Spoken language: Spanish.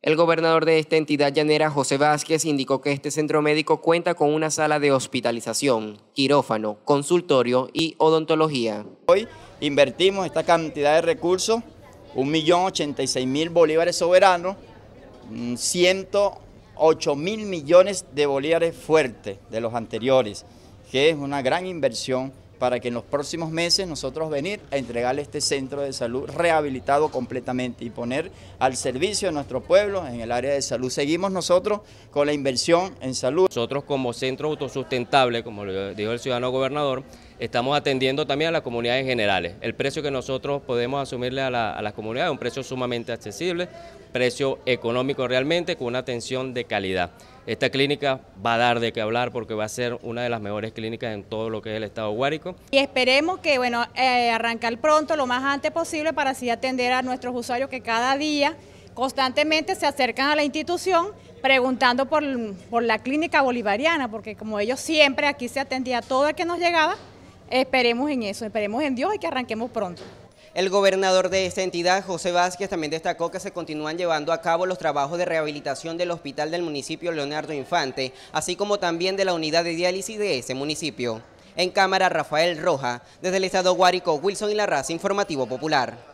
El gobernador de esta entidad llanera, José Vázquez, indicó que este centro médico cuenta con una sala de hospitalización, quirófano, consultorio y odontología. Hoy invertimos esta cantidad de recursos, 1.086.000 bolívares soberanos, 108 mm, mil millones de bolívares fuertes de los anteriores, que es una gran inversión para que en los próximos meses nosotros venir a entregarle este centro de salud rehabilitado completamente y poner al servicio de nuestro pueblo en el área de salud. Seguimos nosotros con la inversión en salud. Nosotros como centro autosustentable, como lo dijo el ciudadano gobernador, estamos atendiendo también a las comunidades generales. El precio que nosotros podemos asumirle a, la, a las comunidades es un precio sumamente accesible, precio económico realmente, con una atención de calidad. Esta clínica va a dar de qué hablar porque va a ser una de las mejores clínicas en todo lo que es el estado Guárico. Y esperemos que bueno, eh, arrancar pronto, lo más antes posible, para así atender a nuestros usuarios que cada día constantemente se acercan a la institución preguntando por, por la clínica bolivariana, porque como ellos siempre aquí se atendía a todo el que nos llegaba, esperemos en eso, esperemos en Dios y que arranquemos pronto. El gobernador de esta entidad, José Vázquez, también destacó que se continúan llevando a cabo los trabajos de rehabilitación del hospital del municipio Leonardo Infante, así como también de la unidad de diálisis de ese municipio. En cámara, Rafael Roja, desde el estado Guárico, Wilson y la Raza Informativo Popular.